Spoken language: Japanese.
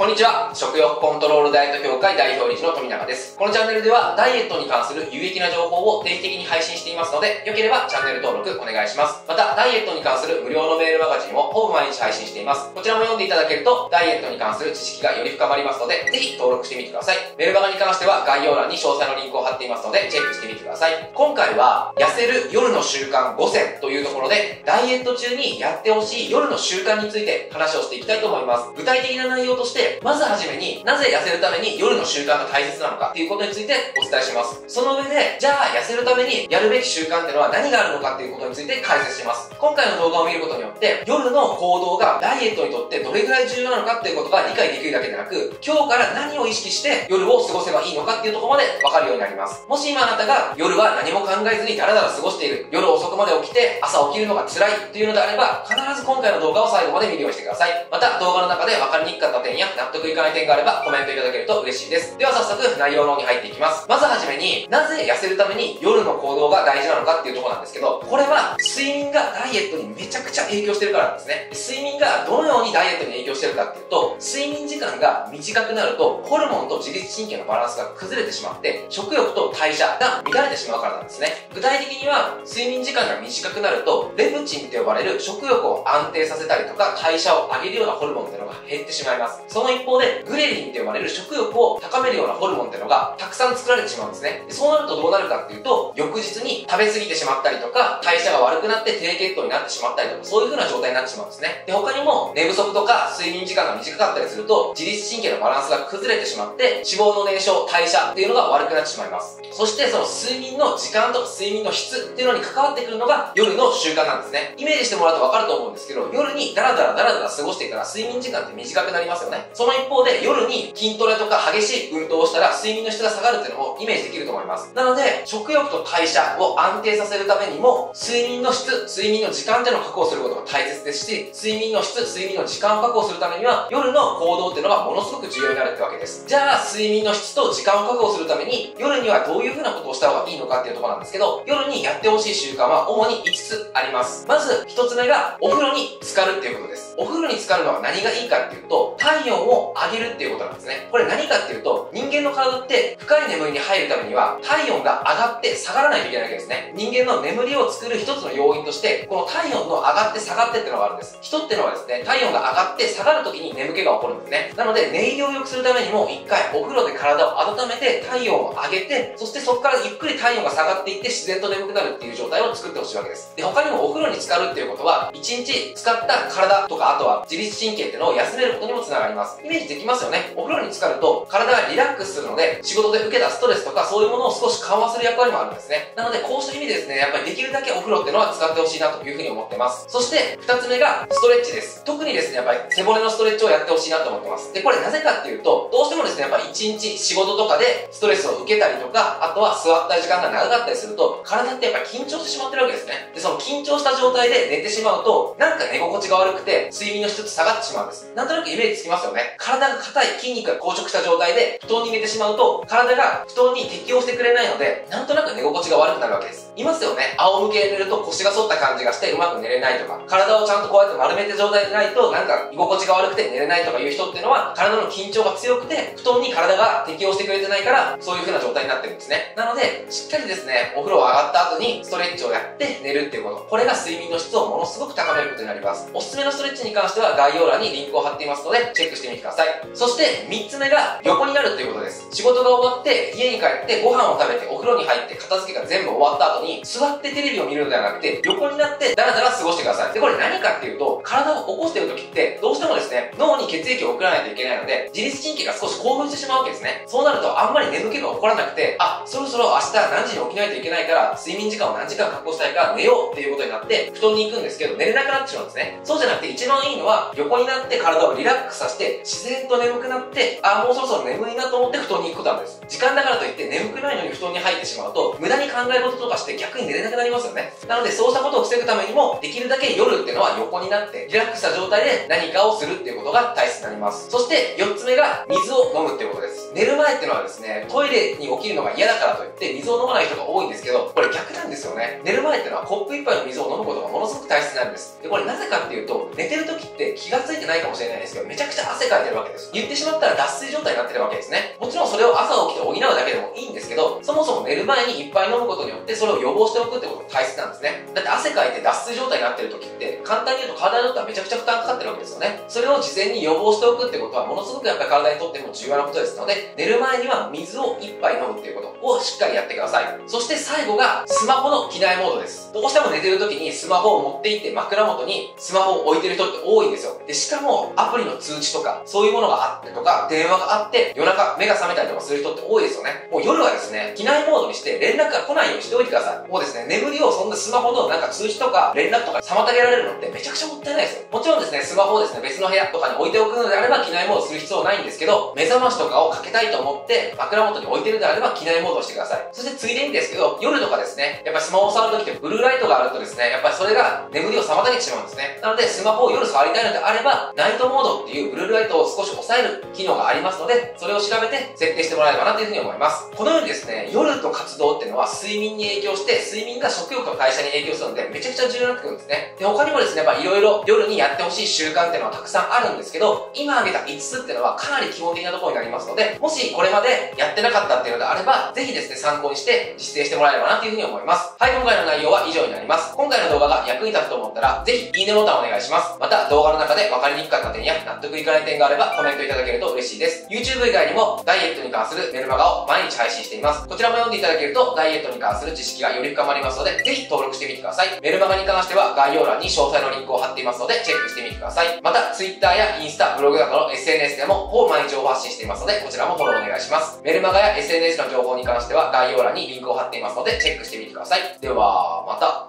こんにちは。食欲コントロールダイエット協会代表理事の富永です。このチャンネルではダイエットに関する有益な情報を定期的に配信していますので、よければチャンネル登録お願いします。また、ダイエットに関する無料のメールマガジンをほぼ毎日配信しています。こちらも読んでいただけると、ダイエットに関する知識がより深まりますので、ぜひ登録してみてください。メルマガに関しては概要欄に詳細のリンクを貼っていますので、チェックしてみてください。今回は、痩せる夜の習慣5選というところで、ダイエット中にやってほしい夜の習慣について話をしていきたいと思います。具体的な内容として、まずはじめになぜ痩せるために夜の習慣が大切なのかっていうことについてお伝えします。その上で、じゃあ痩せるためにやるべき習慣ってのは何があるのかっていうことについて解説します。今回の動画を見ることによって、夜の行動がダイエットにとってどれぐらい重要なのかっていうことが理解できるだけでなく、今日から何を意識して夜を過ごせばいいのかっていうところまでわかるようになります。もし今あなたが夜は何も考えずにダラダラ過ごしている、夜遅くまで起きて朝起きるのが辛いというのであれば、必ず今回の動画を最後まで見るようにしてください。また動画の中で分かりにくかった点や納得いかない点があればコメントいただけると嬉しいです。では早速内容の方に入っていきます。まずはじめに、なぜ痩せるために夜の行動が大事なのかっていうところなんですけど、これは睡眠がダイエットにめちゃくちゃ影響してるからなんですね。睡眠がどのようにダイエットに影響してるかっていうと、睡眠時間が短くなると、ホルモンと自律神経のバランスが崩れてしまって、食欲と代謝が乱れてしまうからなんですね。具体的には、睡眠時間が短くなると、レプチンって呼ばれる食欲を安定させたりとか、代謝を上げるようなホルモンっていうのが減ってしまいます。その一方で、グレリンって呼ばれる食欲を高めるようなホルモンってのがたくさん作られてしまうんですね。でそうなるとどうなるかっていうと、翌日に食べ過ぎてしまったりとか、代謝が悪くなって低血糖になってしまったりとか、そういう風な状態になってしまうんですね。で、他にも寝不足とか睡眠時間が短かったりすると、自律神経のバランスが崩れてしまって、脂肪の燃焼、代謝っていうのが悪くなってしまいます。そしてその睡眠の時間とか睡眠の質っていうのに関わってくるのが夜の習慣なんですね。イメージしてもらうとわかると思うんですけど、夜にダラダラダラダラ過ごしていたら睡眠時間って短くなりますよね。その一方で夜に筋トレとか激しい運動をしたら睡眠の質が下がるっていうのもイメージできると思います。なので、食欲と代謝を安定させるためにも、睡眠の質、睡眠の時間っていうの確保することが大切ですし、睡眠の質、睡眠の時間を確保するためには、夜の行動っていうのがものすごく重要になるってわけです。じゃあ、睡眠の質と時間を確保するために、夜にはどういう風なことをした方がいいのかっていうところなんですけど、夜にやってほしい習慣は主に5つあります。まず、1つ目が、お風呂に浸かるっていうことです。お風呂に浸かるのは何がいいかっていうと、体温を上げるっていうことなんですね。これ何かっていうと、人間の体って深い眠りに入るためには、体温が上がって下がらないといけないわけですね。人間の眠りを作る一つの要因として、この体温の上がって下がってっていうのがあるんです。人ってのはですね、体温が上がって下がる時に眠気が起こるんですね。なので、寝入りを良くするためにも、一回お風呂で体を温めて、体温を上げて、そしてそこからゆっくり体温が下がっていって自然と眠くなるっていう状態を作ってほしいわけです。で、他にもお風呂に浸かるっていうことは、一日使った体とか、あとは自律神経っていうのを休めることにもつながります。イメージできますよね。お風呂に浸かると、体がリラックスするので、仕事で受けたストレスとか、そういうものを少し緩和する役割もあるんですね。なので、こうした意味ですね、やっぱりできるだけお風呂っていうのは使ってほしいなというふうに思ってます。そして、二つ目が、ストレッチです。特にですね、やっぱり背骨のストレッチをやってほしいなと思ってます。で、これなぜかっていうと、どうしてもですね、やっぱ一日仕事とかでストレスを受けたりとか、あとは座った時間が長かったりすると、体ってやっぱり緊張してしまってるわけですね。で、その緊張した状態で寝てしまうと、なんか寝心地が悪くて、睡眠の質下がってしまうんです。なんとなくイメージつきますよね。体が硬い筋肉が硬直した状態で、布団に寝てしまうと、体が布団に適応してくれないので、なんとなく寝心地が悪くなるわけです。いますよね。仰向けで寝ると腰が反った感じがしてうまく寝れないとか、体をちゃんとこうやって丸めて状態でないと、なんか居心地が悪くて寝れないとかいう人っていうのは、体の緊張が強くて、布団に体が適応してくれてないから、そういう風な状態になってるんですね。なので、しっかりですね、お風呂を上がった後にストレッチをやって寝るっていうこと。これが睡眠の質をものすごく高めることになります。おすすめのストレッチに関しては概要欄にリンクを貼っていますので、チェックしてみてください。そして、3つ目が横になるっていうことです。仕事が終わって、家に帰ってご飯を食べてお風呂に入って片付けが全部終わった後に、座ってテレビを見るのではなくて、横になってダラダラ過ごしてください。で、これ何かっていうと、体を起こしてる時って、どうしてもですね、脳に血液を送らないといけないので、自律神経が少し興奮してしまうわけですね。そうなると、あんまり眠気が起こらなくて、あ、そろそろ明日何時に起きないといけないから、睡眠時間を何時間確保したいから寝ようっていうことになって、布団に行くんですけど、寝れなくなってしまうんですね。そうじゃなくて一番いいのは、横になって体をリラックスさせて、自然と眠くなって、あ、もうそろそろ眠いなと思って布団に行くことなんです。時間だからといって眠くないのに布団に入ってしまうと、無駄に考え事とかしてって逆に寝れなくなりますよね。なのでそうしたことを防ぐためにも、できるだけ夜っていうのは横になって、リラックスした状態で何かをするっていうことが大切になります。そして4つ目が水を飲むっていうことです。寝る前ってのはですね、トイレに起きるのが嫌だからといって水を飲まない人が多いんですけど、これ逆なんですよね。寝る前ってのはコップ1杯の水を飲むことがものすごく大切なんです。で、これなぜかっていうと、寝てる時って気がついてないかもしれないですけど、めちゃくちゃ汗かいてるわけです。言ってしまったら脱水状態になってるわけですね。もちろんそれを朝起きて補うだけでもいいんですけど、そもそも寝る前にいっぱい飲むことによってそれを予防しておくってことが大切なんですね。だって汗かいて脱水状態になってる時って、簡単に言うと体にとってはめちゃくちゃ負担かかってるわけですよね。それを事前に予防しておくってことはものすごくやっぱり体にとっても重要なことですので、寝る前には水を1杯飲むっていうことをしっかりやってください。そして最後がスマホの機内モードです。どうしても寝てる時にスマホを持っていって枕元にスマホを置いてる人って多いんですよ。で、しかもアプリの通知とかそういうものがあってとか電話があって夜中目が覚めたりとかする人って多いですよね。もう夜はですね、機内モードにして連絡が来ないようにしておいてください。もうですね、眠りをそんなスマホのなんか通知とか連絡とか妨げられるのってめちゃくちゃもったいないですよ。もちろんですね、スマホをですね、別の部屋とかに置いておくのであれば機内モードする必要ないんですけど、目覚ましとかをかけたいと思って枕元に置いてるのであれば機内モードをしてください。そしてついでにですけど、夜とかですね、やっぱりスマホを触るときってブルーライトがあるとですね、やっぱりそれが眠りを妨げてしまうんですね。なので、スマホを夜触りたいのであれば、ナイトモードっていうブルーライトを少し抑える機能がありますので、それを調べて設定してもらえればなというふうに思います。このようにですね、夜と活動っていうのは睡眠に影響して、睡眠が食欲と代謝に影響するので、めちゃくちゃ重要になってくるんですね。で、他にもですね、やっぱいろいろ夜にやってほしい習慣っていうのはたくさんあるんですけど、今挙げた5つっていうのはかなり基本的なところになりますので、もしこれまでやってなかったっていうのであれば、ぜひですね、参考にして実践してもらえればなというふうに思います。はい、今回の内容は以上になります。今回の動画が役に立つと思ったら、ぜひいいねボタンお願いします。また、動画の中で分かりにくかった点や納得いかない点があればコメントいただけると嬉しいです。YouTube 以外にもダイエットに関するメルマガを毎日配信しています。こちらも読んでいただけるとダイエットに関する知識がより深まりますので、ぜひ登録してみてください。メルマガに関しては概要欄に詳細のリンクを貼っていますので、チェックしてみてください。また、Twitter やインスタ、ブログなどの SNS でもほぼ毎日情報発信していますので、こちらもフォローお願いします。メルマガや SNS の情報に関しては概要欄にリンクを貼っていますので、チェックしてみてください。では、また。